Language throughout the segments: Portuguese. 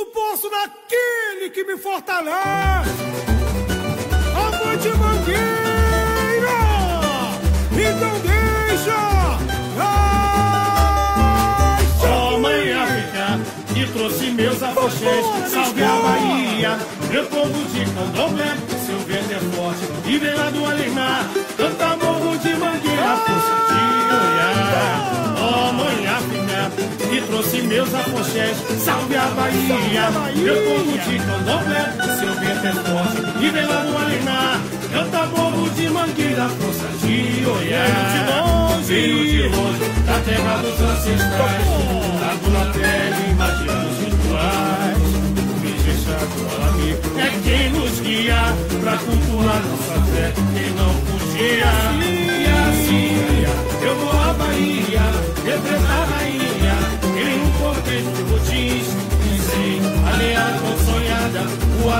Tudo posso naquele que me fortalece. Avante mangueira, então deixa. Ó oh, mãe África, que trouxe meus afoxés, salve a Bahia, meu povo de candomblé, seu vento é forte, e vem lá do Alemar, meus afoxés, salve a Bahia, meu povo de candomblé, seu vento é forte, e vem lá do Alemar, canta morro de mangueira, força de olhar. Veio de longe, da terra dos ancestrais, trago na pele, imaginando os rituais. É quem nos guia pra cultuar nossa fé, quem não fugia. E assim eu vou à Bahia,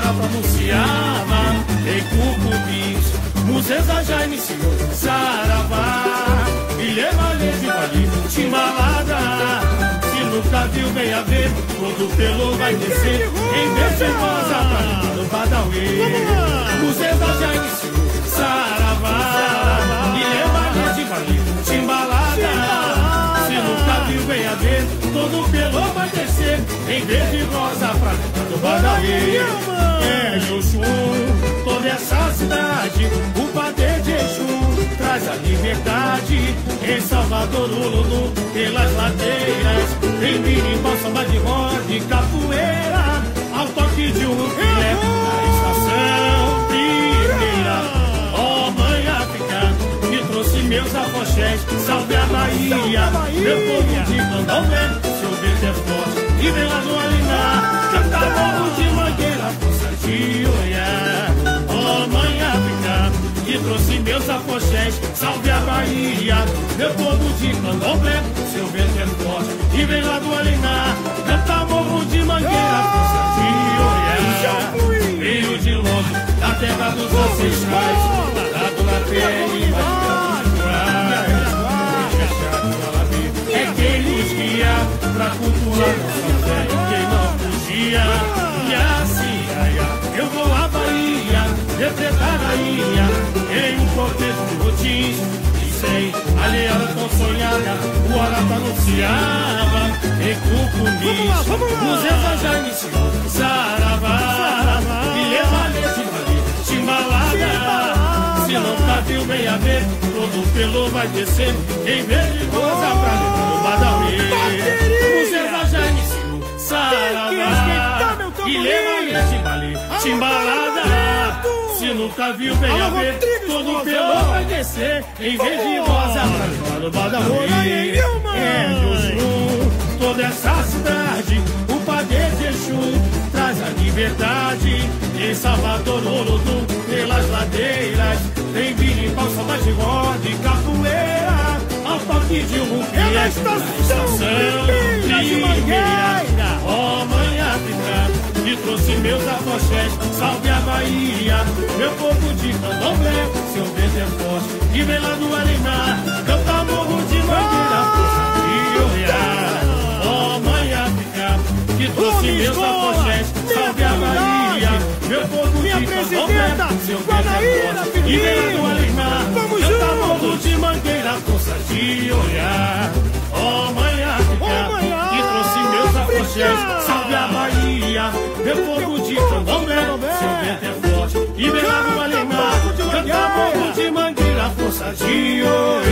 o Ará pronunciava, em cucubis, Museza já iniciou, Saravá. Ilha Malê de Timbalada Se nunca viu, venha ver Todo pelo vai descer Em vez de rosa pra no Badawi Museu já Em vez de rosa pra no Badawi É Joshua, toda essa cidade O padre de Exu. Traz a liberdade Em Salvador, Lulu, pelas ladeiras. Em birimbau, samba de roda e capoeira. Ao toque de um filé na estação primeira. Ó oh, mãe me trouxe meus Salve a Bahia, meu povo de candomblé Seu vento é forte e vem lá do Alinar Canta morro de mangueira, força de olhar oh, mãe África que trouxe meus afoxés. Salve a Bahia, meu povo de candomblé. Seu vento é forte e vem lá do Aliná. Canta morro de mangueira, força de olhar. Veio de longe, da terra dos ancestrais. Bahia, representar a rainha em um cortejo de rotins E sem aliada tão sonhada O Arapa anunciava Em Cucumis Museu já iniciou Saravá. De Vale Timbalada. Se nunca viu bem a ver. Todo pelo vai descer. Em vez de coisa pra levar no Badawi Museu já iniciou Saravá. de Vale Timbalada nunca viu, venha ver. Todo pelo vai descer Em vez de rosa Badawi É Juju Toda essa cidade. O padre de Exu Traz a liberdade. Em Salvador, Olodum Pelas ladeiras Tem birimbau, samba de e capoeira. Ao toque de um É na estação de trouxe meus afoxés, salve a Bahia, meu povo de candomblé, seu vento é forte, que vem lá do Arená, canta morro de mangueira, força de olhar, ó oh, mãe África, que trouxe meus afoxés, salve a Bahia, meu povo de candomblé, seu vento é forte, que vem lá do Arená, canta morro de mangueira, força de olhar, Gio